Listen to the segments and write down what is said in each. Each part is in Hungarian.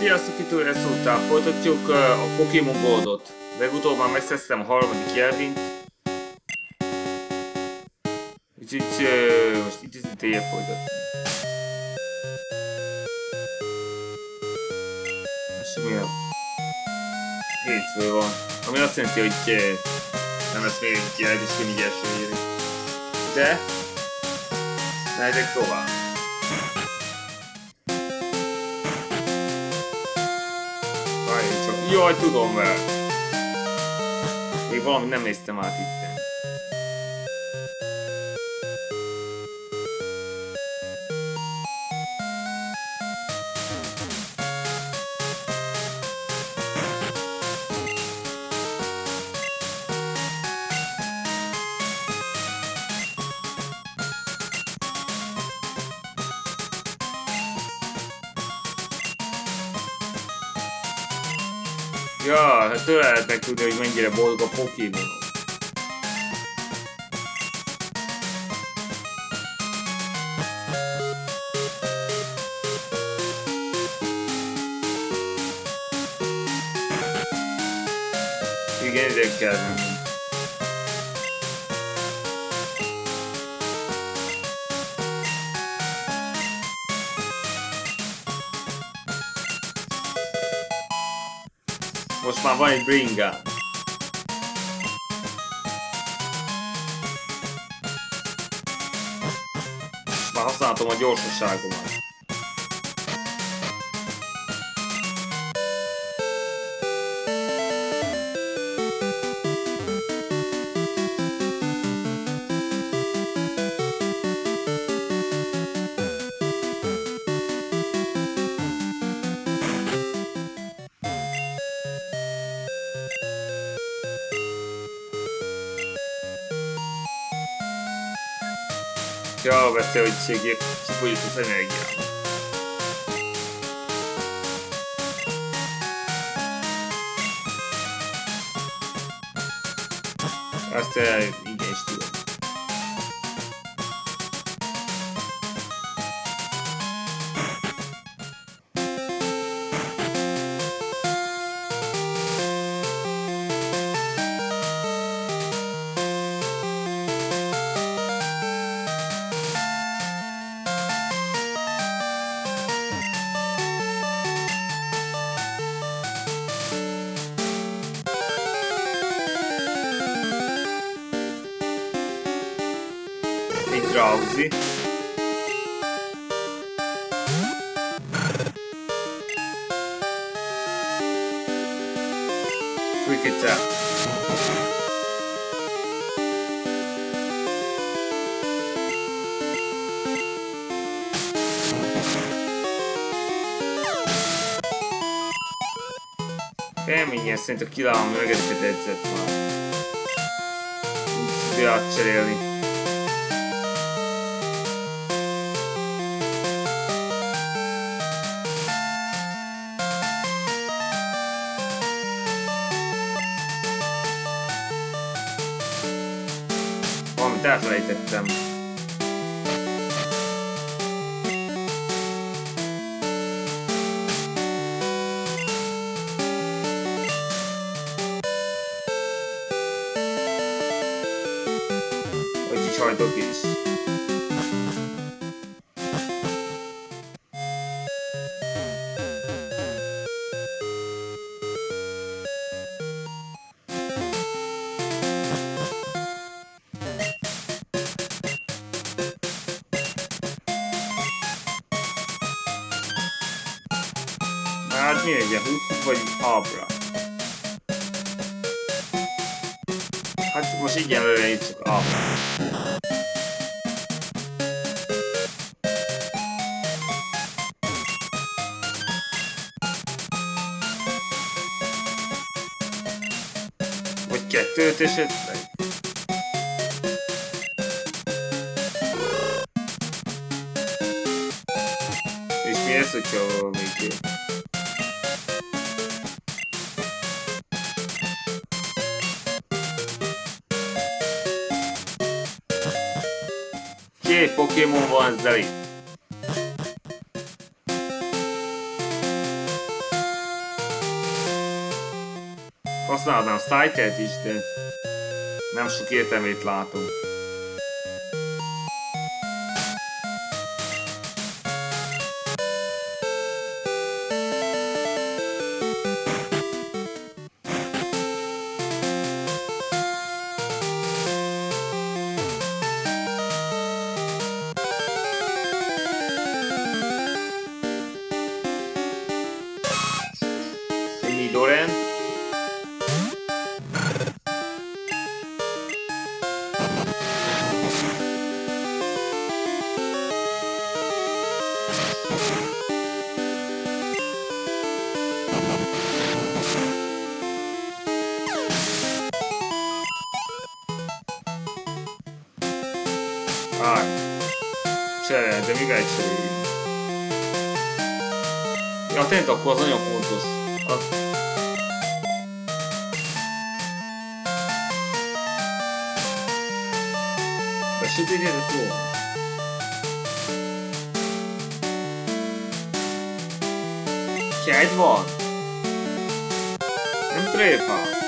Sziasztok, itt újra Szultán. Folytatjuk a Pokémon Goldot. Legutóbb már megszereztem a harmadik jelvint. Úgyhogy most itt az ideje folytatni. És mi a... Hétfő van. Ami azt jelenti, hogy nem lesz még egy jelent, és mindig első. De... Megyek tovább. Jaj, tudom már. Még valami nem néztem át itt. Tőle lehet megtudni, hogy mennyire boldog a Pokémonok. Igen, ide kell menni. Most már van egy bringám. Már használhatom a gyorsaságomat. Vette, hogy kifogyott az energiám. Azt Tap. Reményen szerint a kilálom öregedeket edzett már. Úgy tudja átcserélni. Valamit elfelejtettem. Hogy Kettőt esetleg? És mi ez, hogyha még Két Pokémon van ezzel Használnám Scythe-et is, de nem sok értelmét látom. De sötétjétek jó. Kedv van? Nem tréfálsz.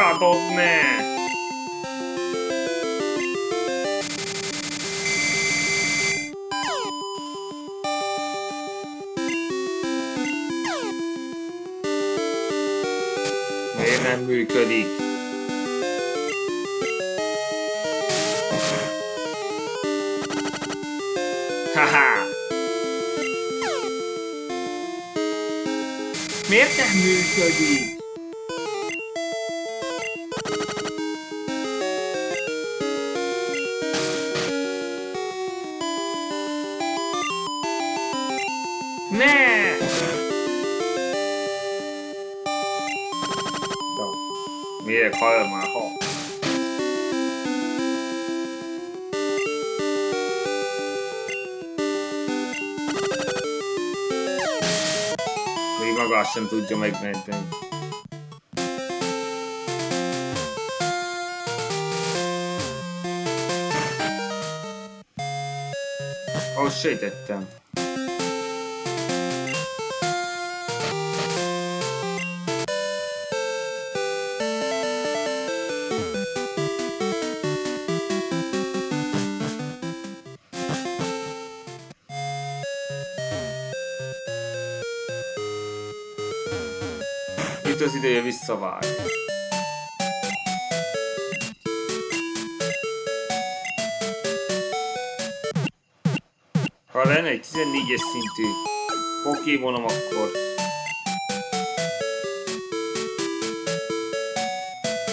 Giocatone! Miért Fire 蛮好。Még maga sem tudja megmenteni. Ahogy sejtettem. az ideje visszavág. Ha lenne egy 14-es szintű Pokémonom, akkor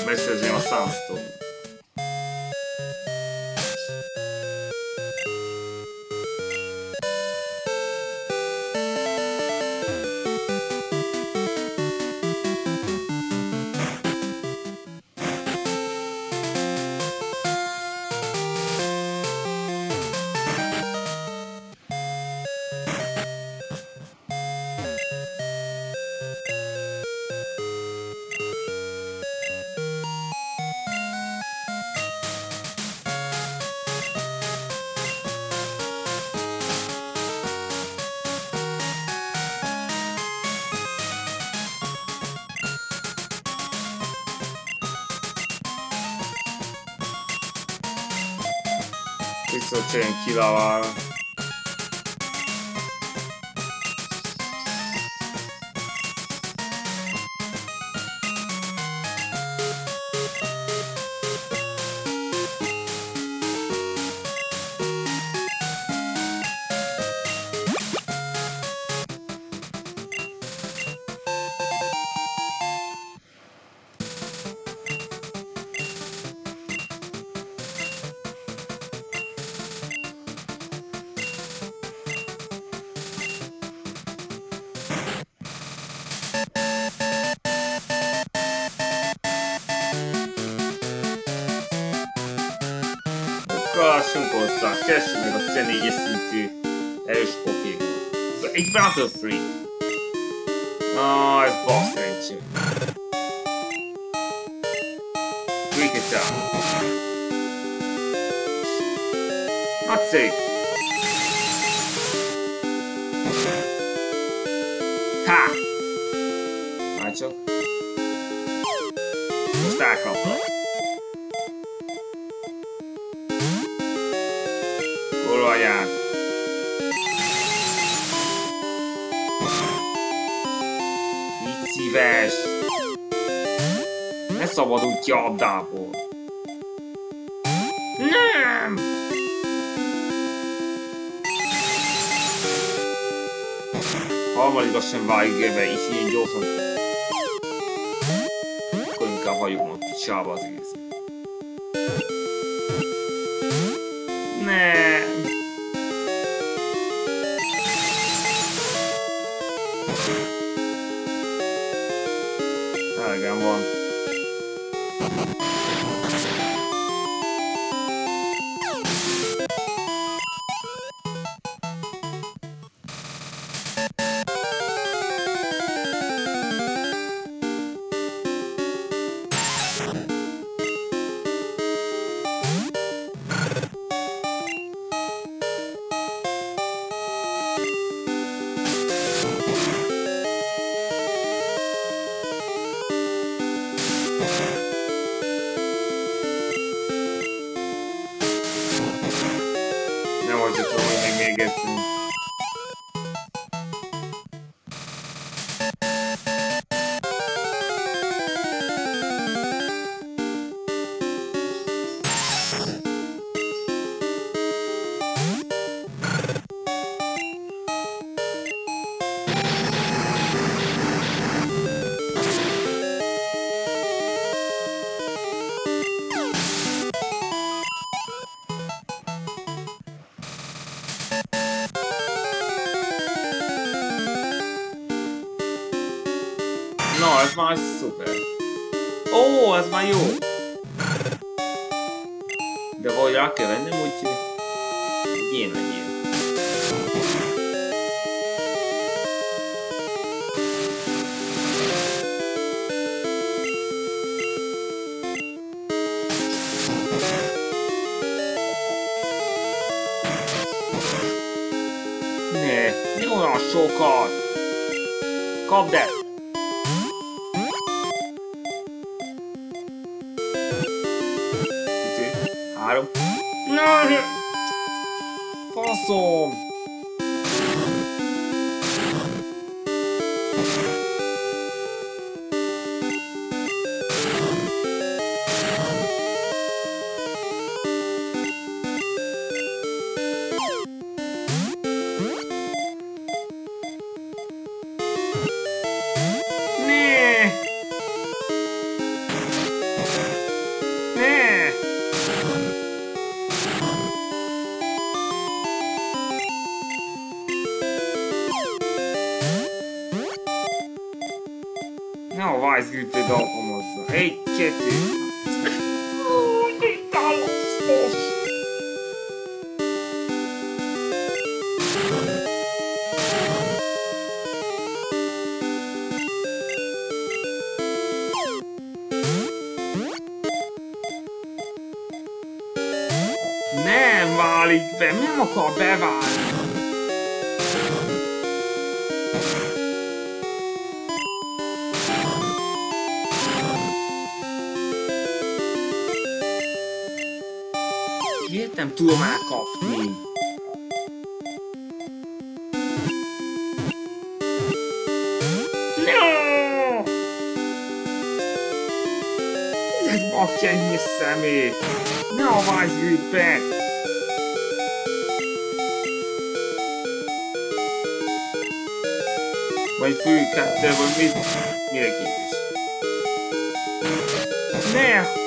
beszerzném a Sunstorm. Chihuahua. Aztán still three. Oh, it's boss too. Three it down. Not safe. Ha! Alright, Chuck. That come from? Szíves. Ne szabadulj ki abdából. Nem! Harmadikra sem válik be, és ilyen gyorsan. Akkor inkább hagyjuk a picsába az egész. Nem. Elegem van. Már szuper. Ó, ez már jó. De valahogy rá kell vennem, úgyhogy én legyél. Ne, ne olyan sokat! Kapd el! Akar ennyi szemét! Ne avázzj itt be! Vagy főkettő, vagy mit? Mire képes? Ne!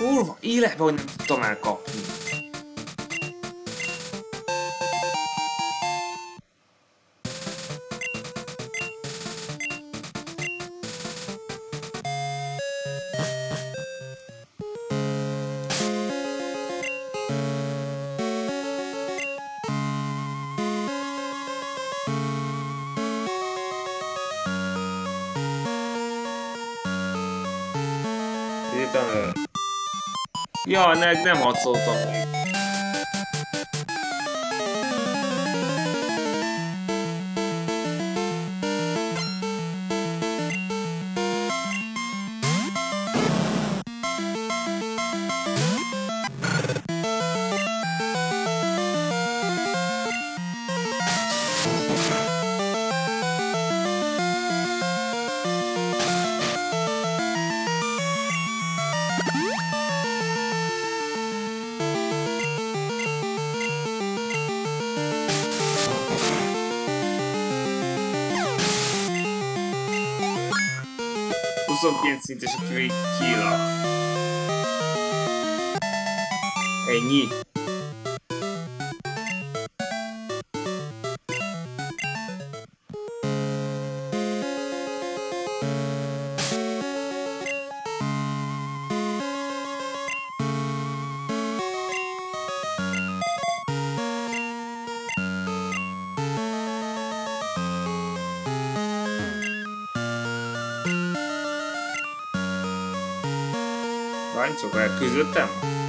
Kurva, életben, hogy nem tudtam elkapni. Ja, ne, nem hadszoltam. szintes a kila. Ennyi. Hányszor elküzdöttem?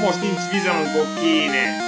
Most nincs vízem, amikor kéne.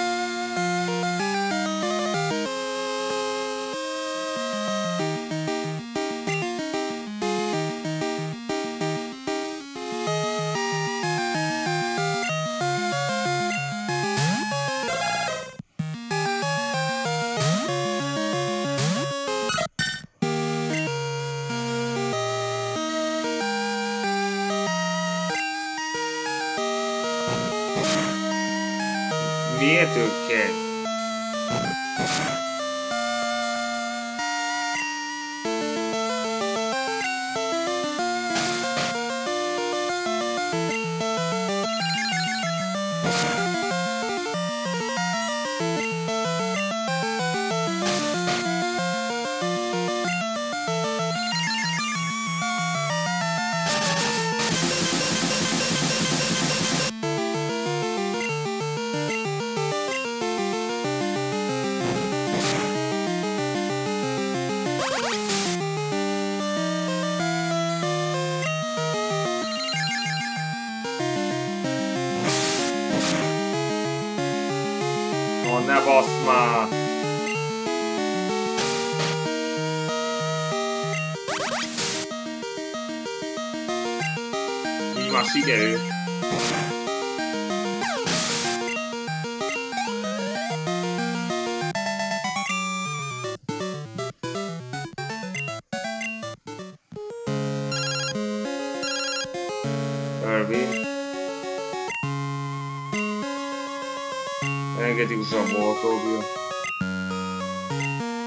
Energetikusan moltóbja.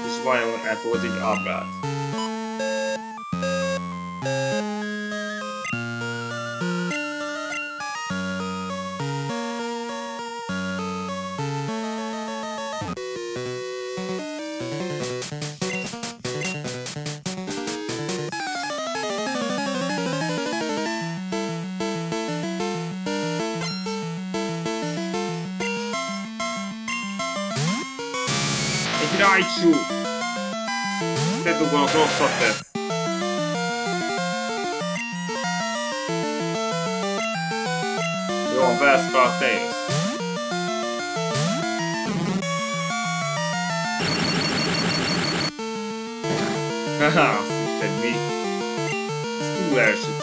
És vajon elfogad egy ábrát. Egy Raichu! Te dugolok rosszat tesz. Jó, Vespera, te jössz. Haha, azt hitted mi? Ez túl elsütített.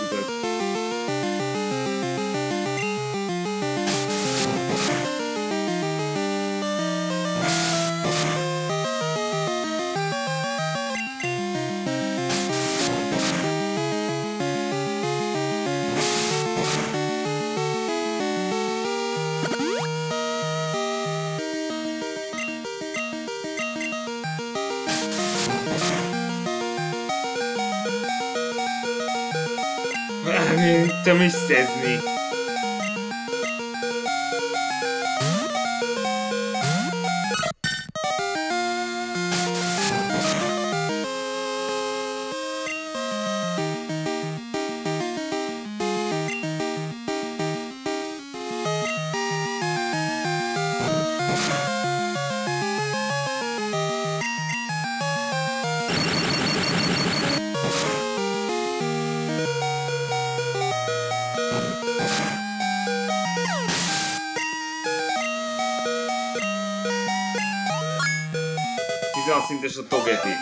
Tudom összezni. Szintes a Togeti.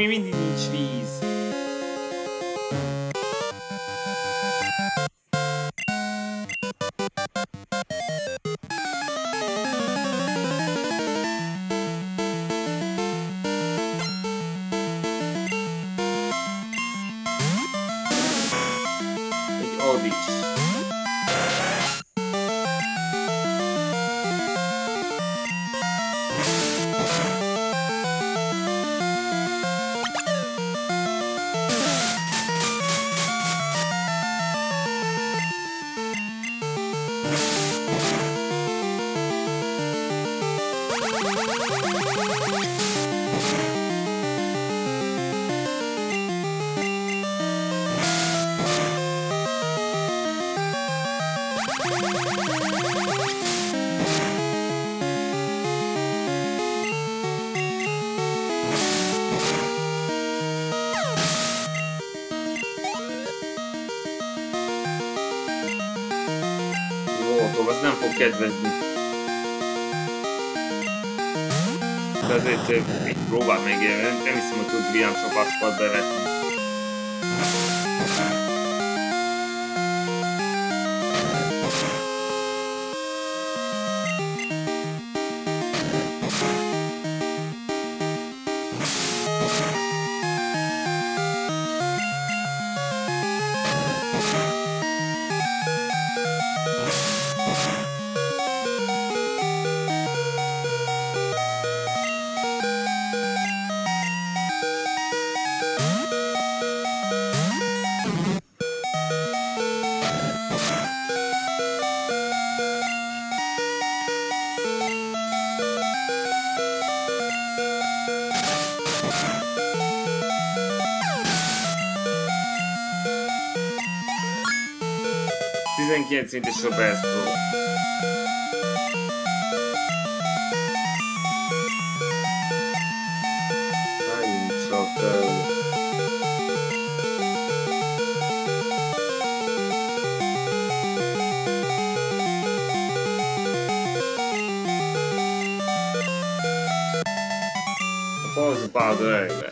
Ha kedvezni. De azért ö, még próbál még, nem, nem hiszem, hogy tud sok aszfalt bevetni. 19 szintes Robert Pro. Várjunk csak... Uh, Pausa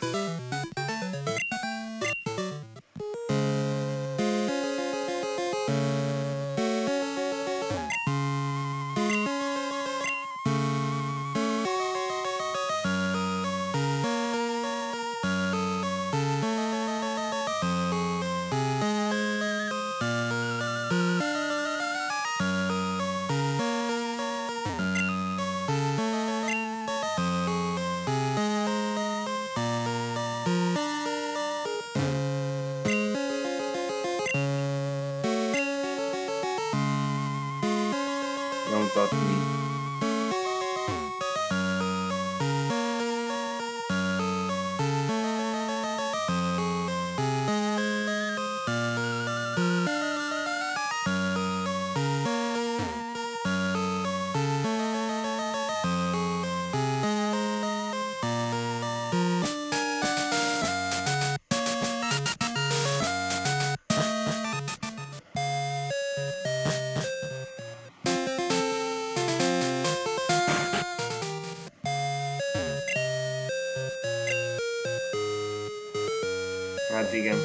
Hát igen.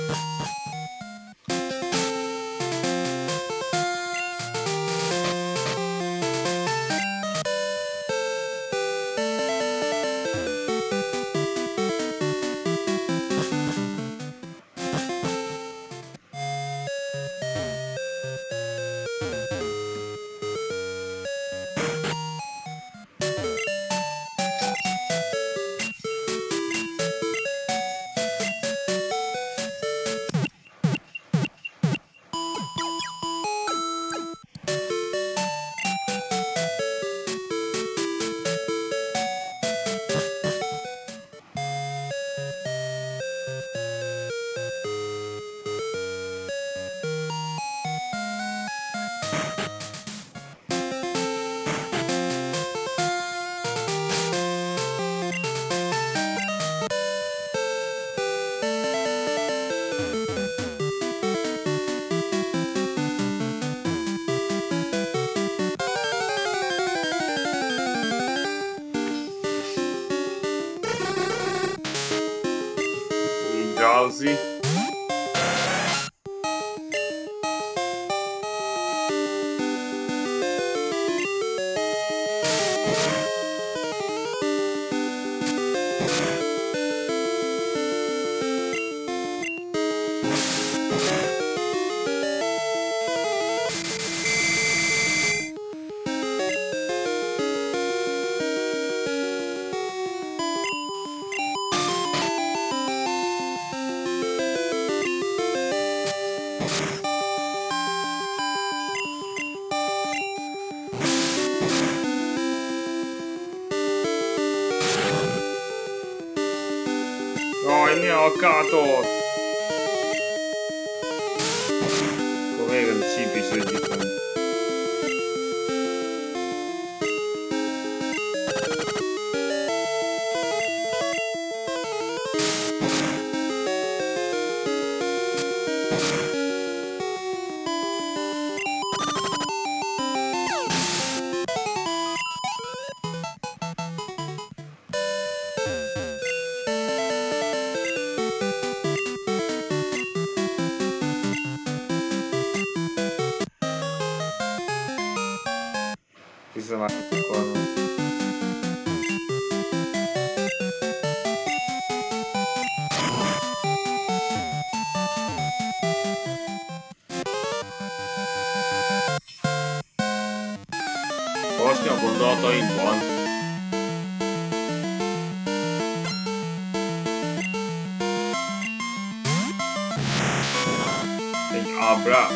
Oh, è mio cato! abra.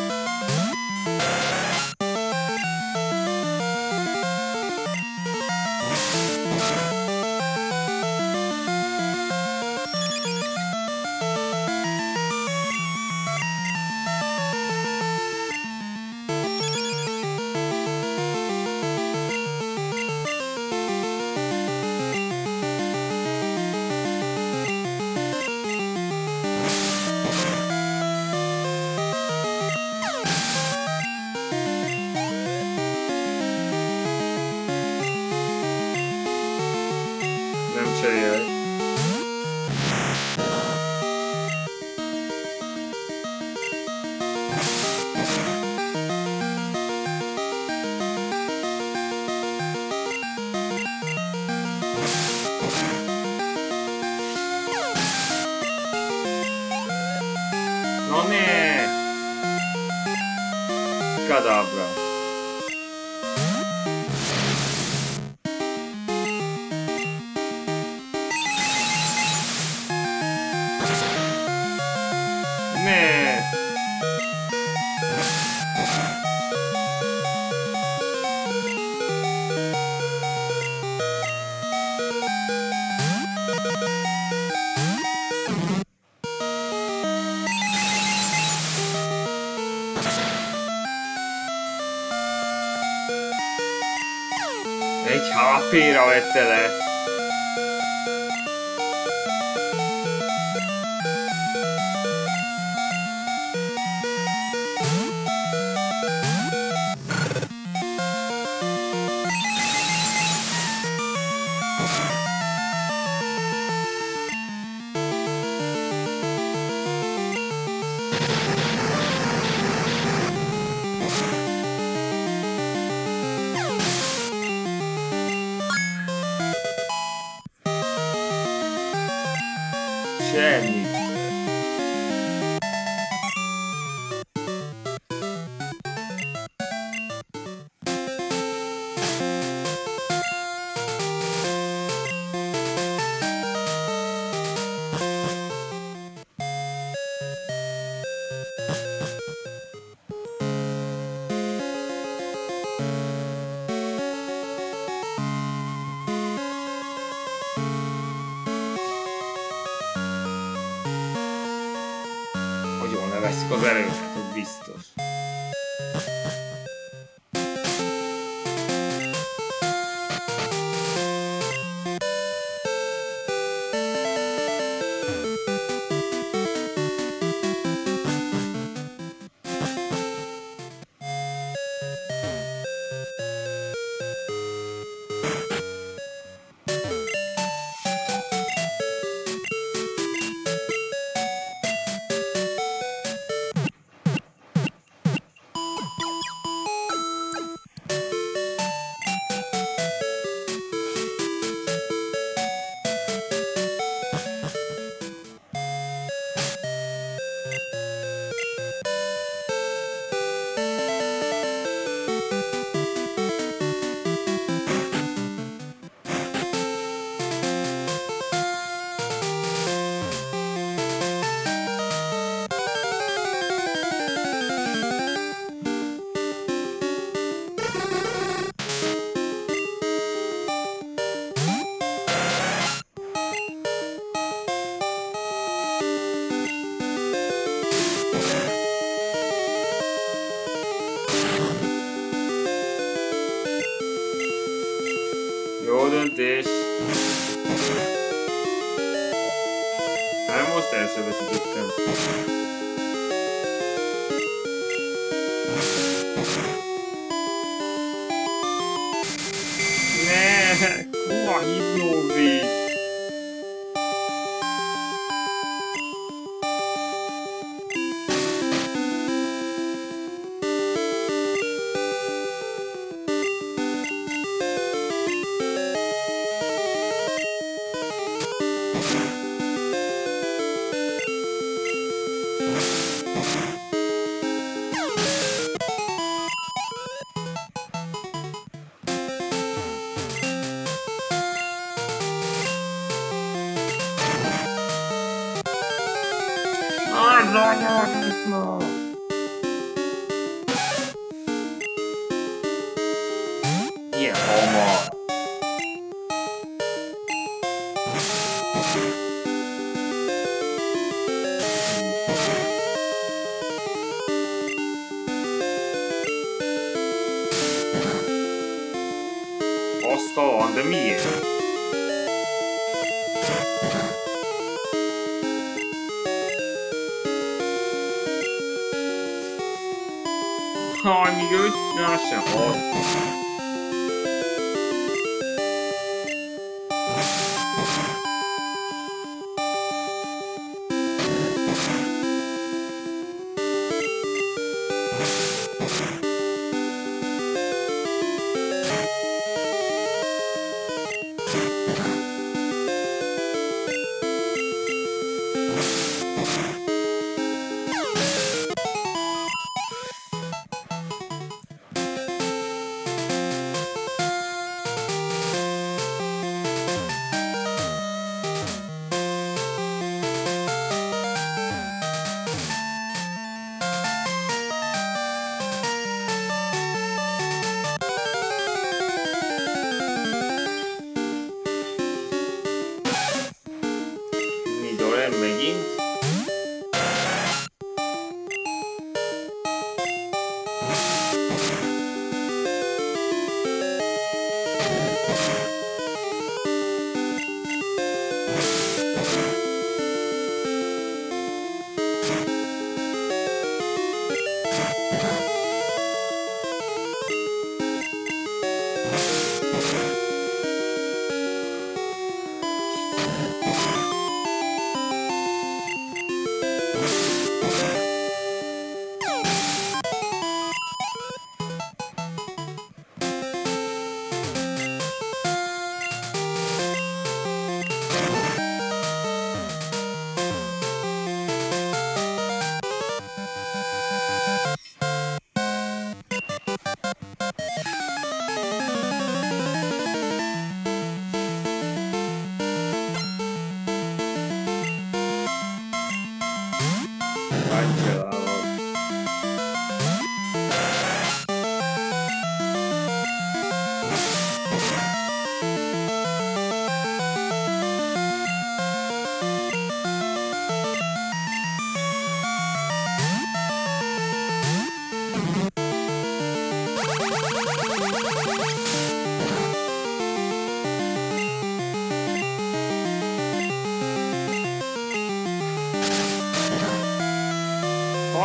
Egy HP-ra vette le.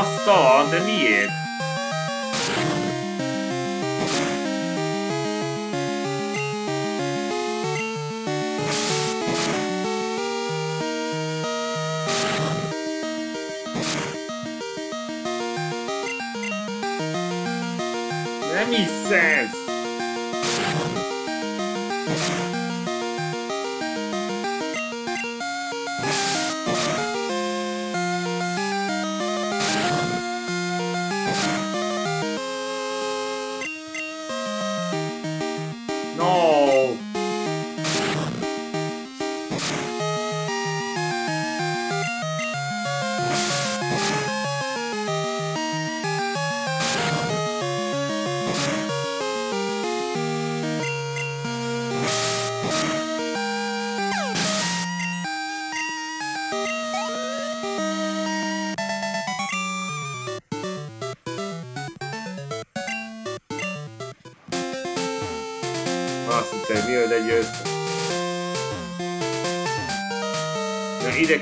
Asztal, de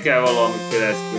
kell valamiféle eszköz.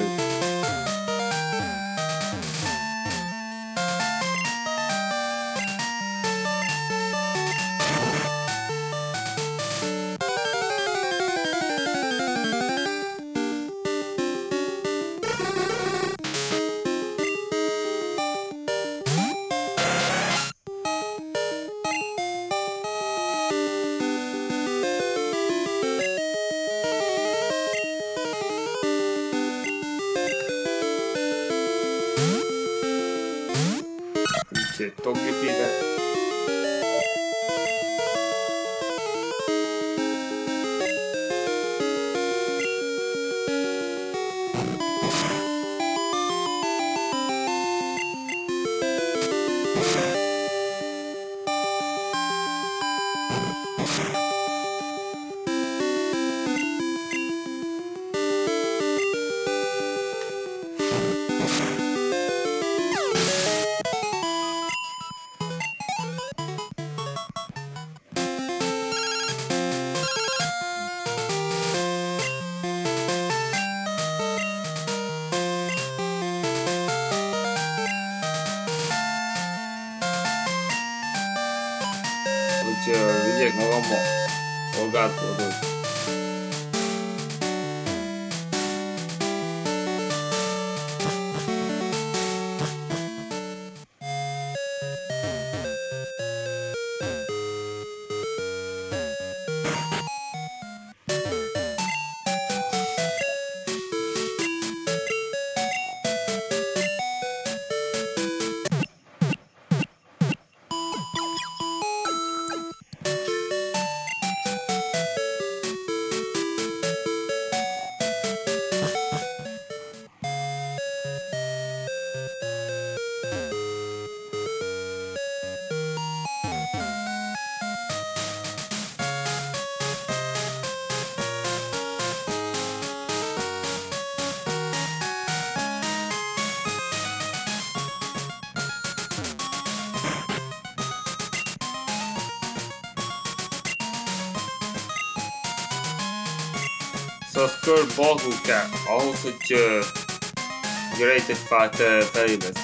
Balhú kell ahhoz, hogy uh, rejtett fát uh, felélesztünk.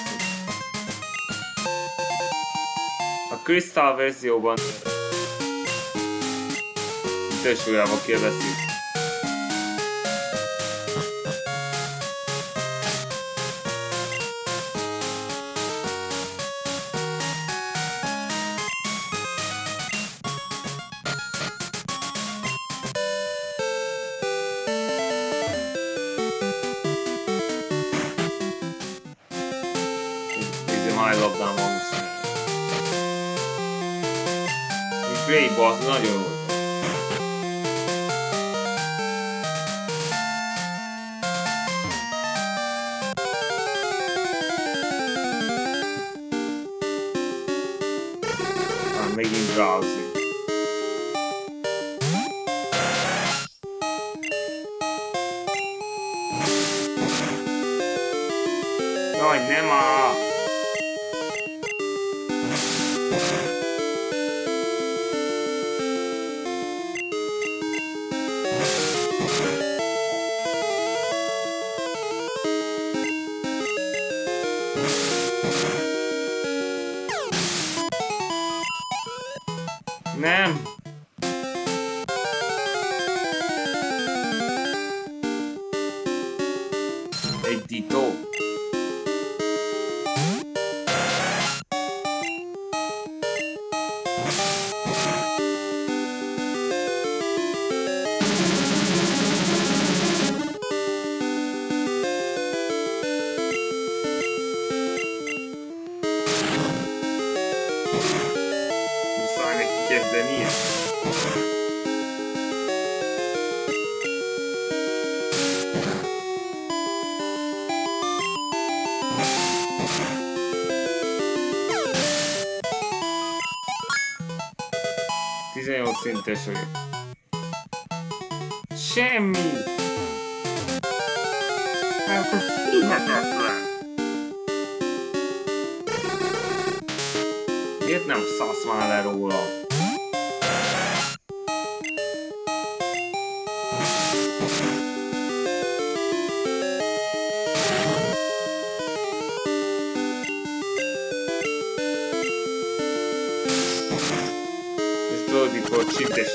A Crystal verzióban Tősúlyával kérdezzük. Boss nagyon jó. Már megint Szintes vagyok. Semmi! Hát ez hihetetlen! Miért nem szasz már le róla? Tudod,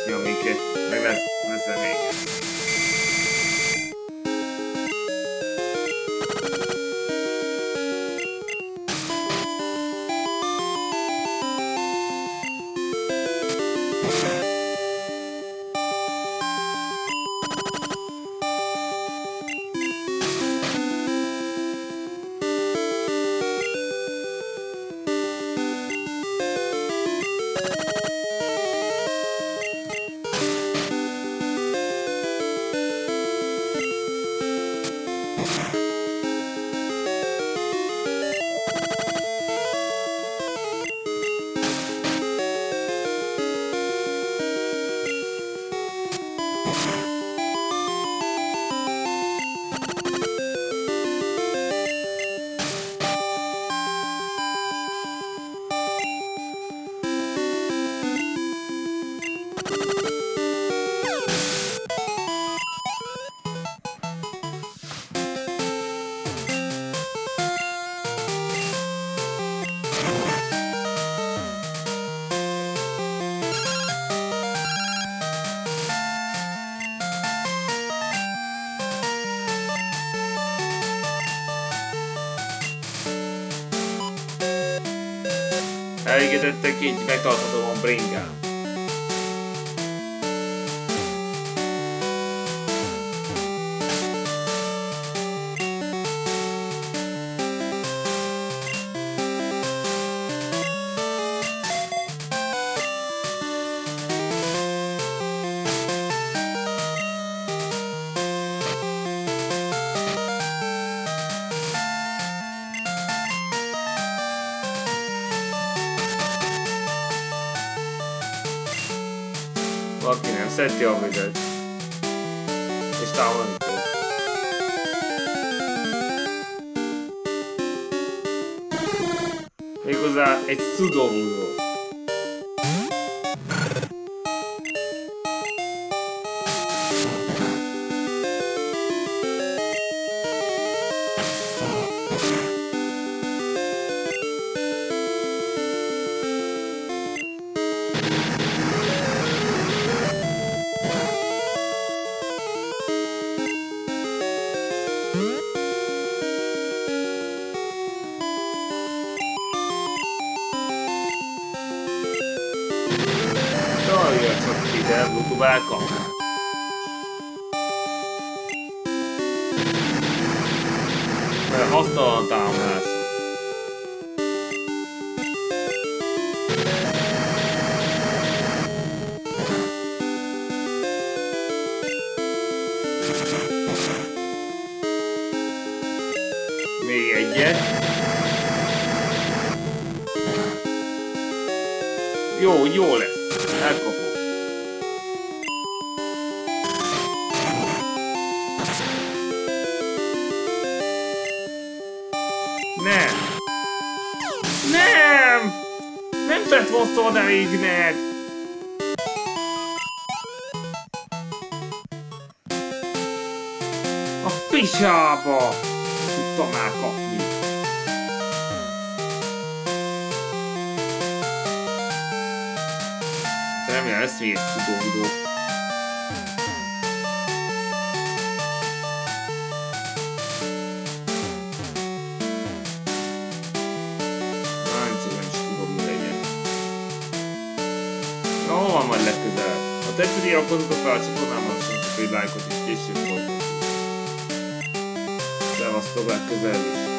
itt volt csintesni, amiket meg lesz, lesz még. Elégedettek így megtarthatom a bringám. Valaki vizet. És távolni kell. Méghozzá egy szudomúról. Ide, lutubálka. Mert hasztalan támadás. Még egyet. Jó, jó lesz. Hosszú odaig, Ned! A picsába! Tudtam. De nem Remélem lesz egy tudó Na, legközelebb? Ha tetszett, iratkozzatok fel a csatornámon, és hogy lájkot is később folytatjuk. Szevasztok legközelebb is!